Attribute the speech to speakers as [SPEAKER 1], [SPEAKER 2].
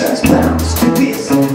[SPEAKER 1] just bounce to this.